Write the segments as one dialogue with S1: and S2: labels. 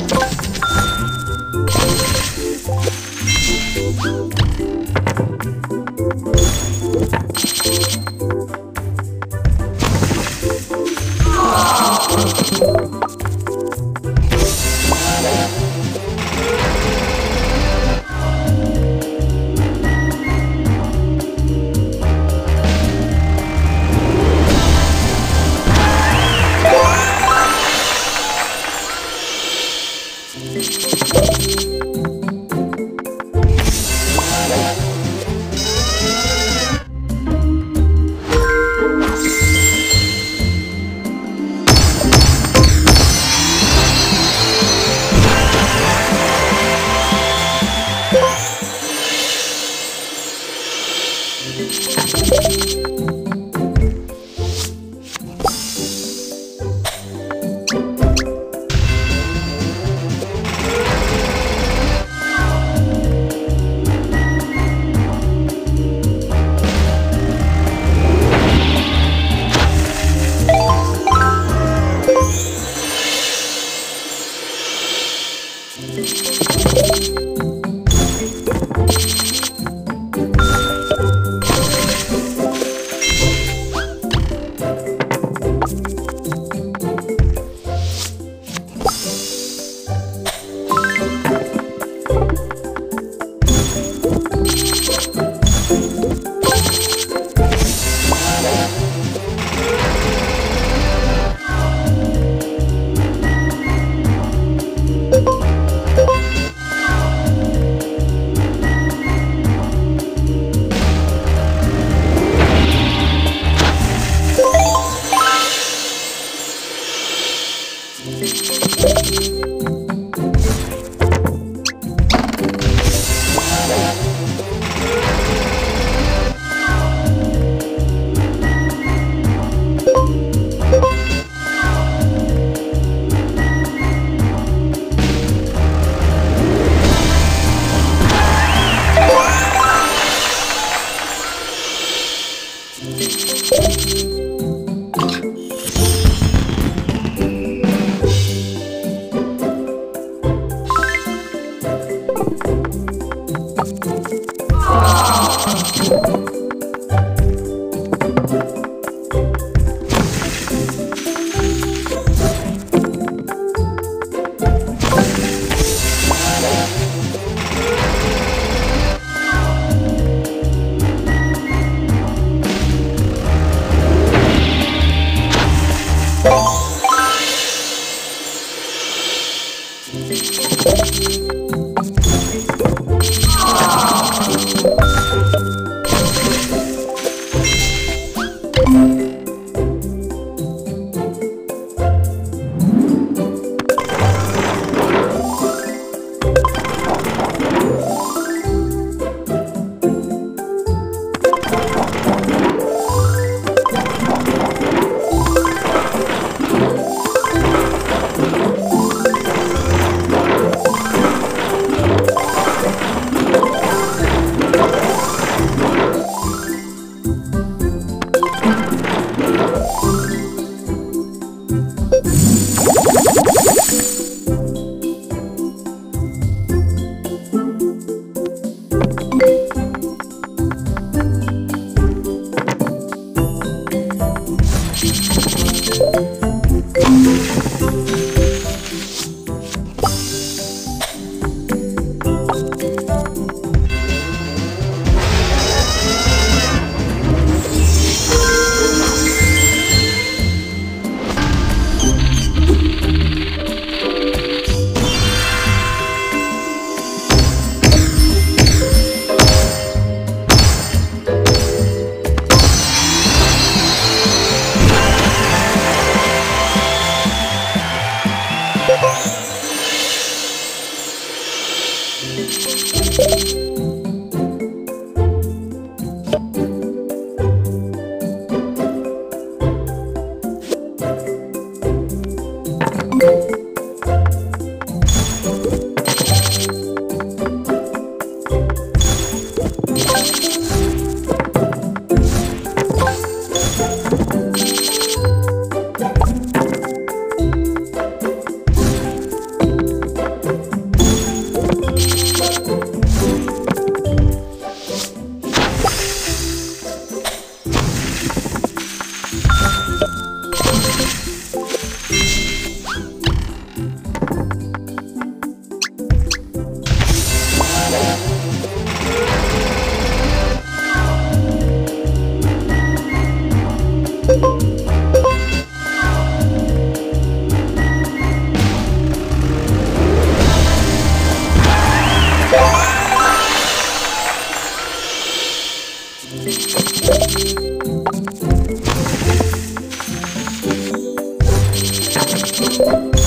S1: Let's go. Thank you.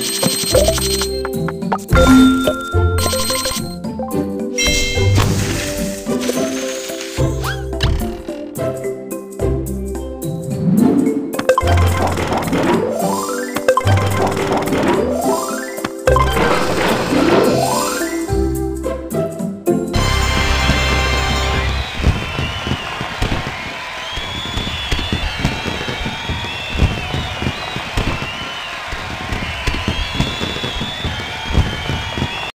S1: you